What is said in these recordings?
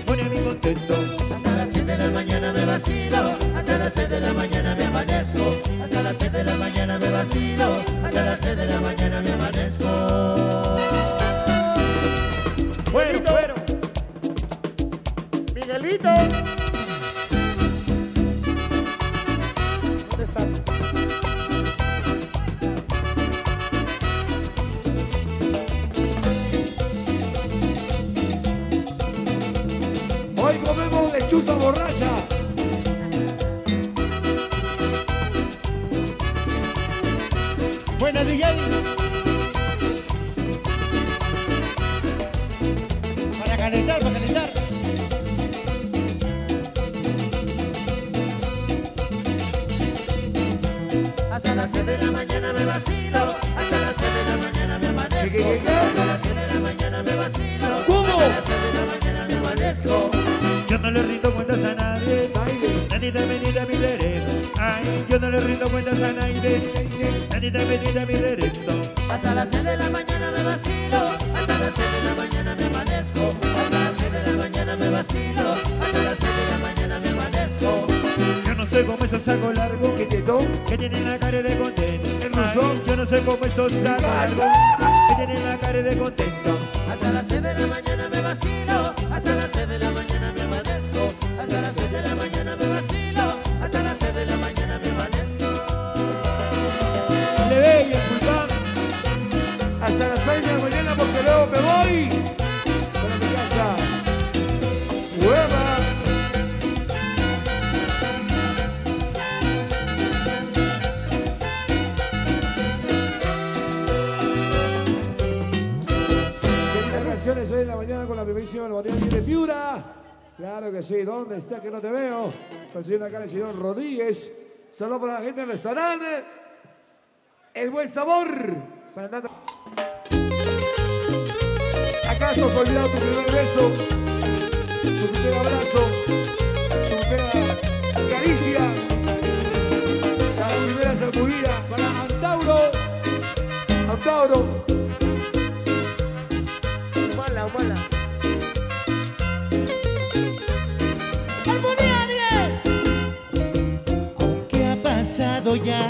me pone mí contento. Hasta las 6 de la mañana me vacilo, hasta las 6 de la mañana me amanezco, hasta las 6 de la mañana me vacilo, hasta las 6 de la mañana me amanezco. Bueno, bueno. Miguelito. Borracha. Buena DJ. Para calentar, para calentar. Hasta las 6 de la mañana me vacilo, hasta las 6 de la mañana me amanezco, hasta las 6 de la mañana me vacilo, ¿Cómo? hasta las 6 de la mañana me amanezco. Yo no le rindo. Baile. Nanita venida a mi derecho. Ay, yo no le rindo cuentas a nadie. Nanita venida a mi derecho. Hasta las 6 de la mañana me vacilo, hasta las 6 de la mañana me amanezco, hasta las 6 de la mañana me vacilo, hasta las 6 de la mañana me amanezco. Yo no sé cómo esos saco largo ¿Qué te que tienen la cara de contento. Ay, yo no sé cómo esos saco largo que tienen la cara de contento. Hasta las 6 de la mañana me vacilo, hasta las 6 de la Hasta las 6 de la mañana porque luego me voy. Para mi casa. Hueva. Canciones hoy en la mañana con la bebísima María de Piura. Claro que sí, ¿dónde está que no te veo? Recién acá el señor Rodríguez. Solo para la gente del restaurante. El buen sabor. Para nada. ¿Acaso has olvidado tu primer beso? Tu primer abrazo. Tu primera caricia. La primera sacudida. Para Antauro. Antauro. Humala, humala. Aunque ha pasado ya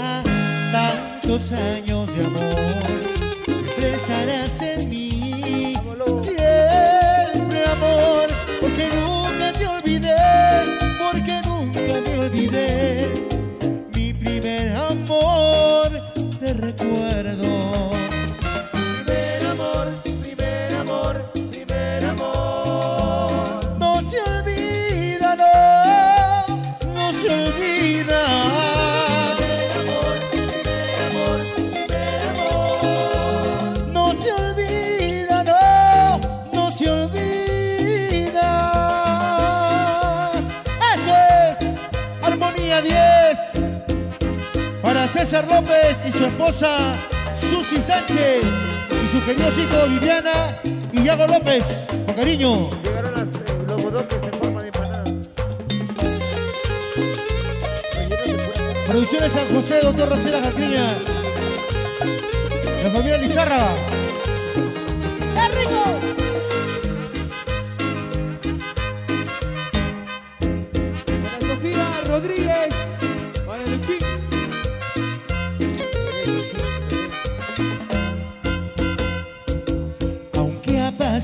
recuerdo. Primer amor, primer amor, primer amor. No se olvida, no, no se olvida. Primer amor, primer amor, primer amor. No se olvida, no, no se olvida. Eso es Armonía 10 para César López y su esposa Susi Sánchez y su querido chico Viviana y Yago López. Con cariño. Llegaron las, eh, los bodoques en forma de empanadas. Producciones San José, doctor Rosela Catriña. La familia Lizárraga. ¡Es rico! Para Sofía Rodríguez,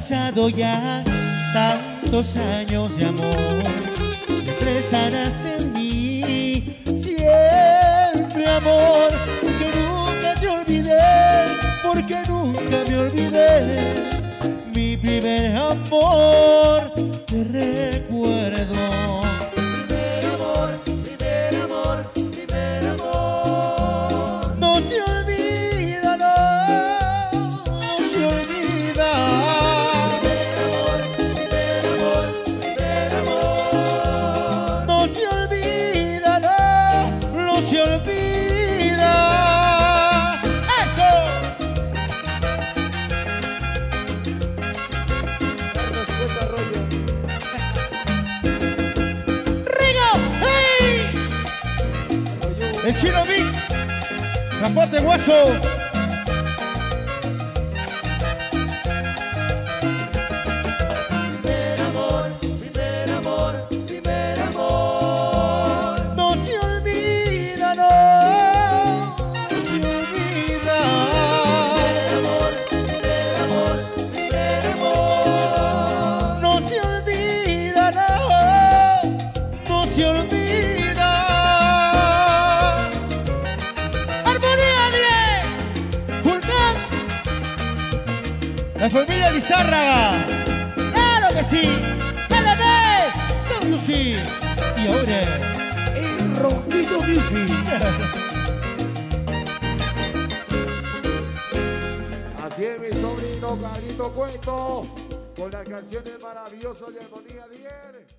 ya tantos años de amor, siempre estarás en mí, siempre amor, porque nunca te olvidé, porque nunca me olvidé, mi primer amor, te recuerdo. El chino mix. Transporte hueso. La familia Lizárraga. ¡Claro que sí! ¡Álame! ¡Son Lucy! Y ahora... El Rondito Music. Así es, mi sobrino Carlito Cuento, con las canciones maravillosas de Armonía 10.